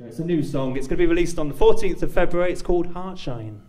It's a new song. It's going to be released on the 14th of February. It's called Heartshine.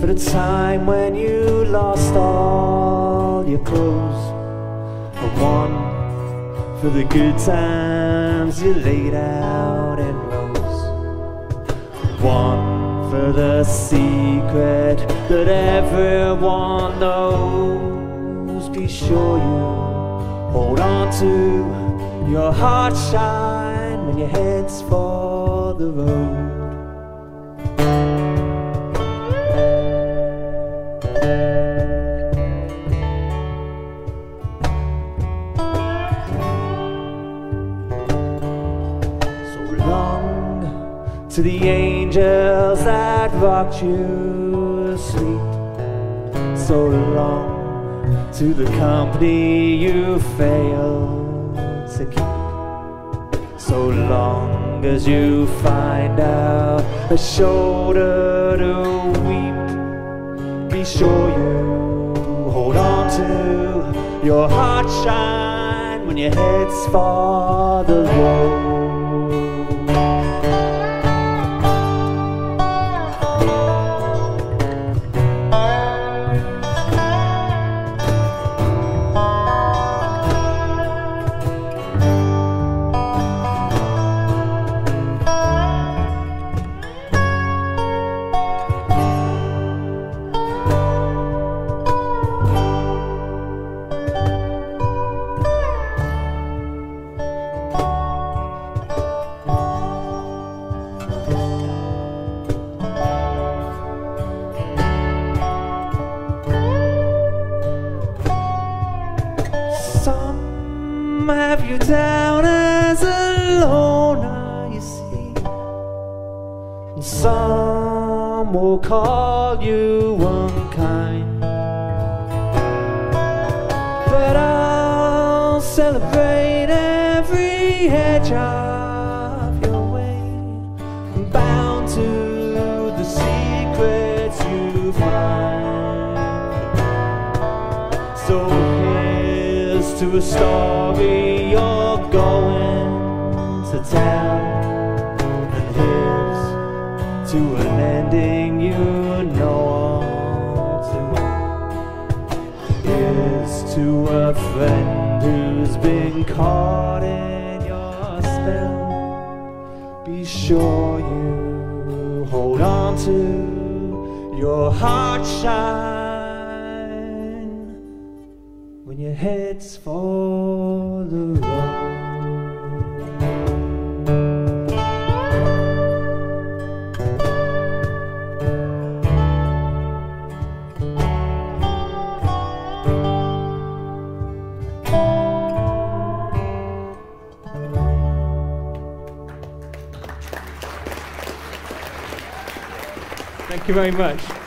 For the time when you lost all your clothes. And one for the good times you laid out in rows. One for the secret that everyone knows. Be sure you hold on to your heart shine when your head's for the road. To the angels that rocked you asleep. So long to the company you failed to keep. So long as you find out a shoulder to weep, be sure you hold on to your heart shine when your head's for the road. Have you down as a loner, you see. And some will call you unkind. But I'll celebrate every edge of your way. Bound to the secrets you find. So to a story you're going to tell, and here's to an ending you know all too well. Here's to a friend who's been caught in your spell. Be sure you hold on to your heart shine your head's for the road. Thank you very much.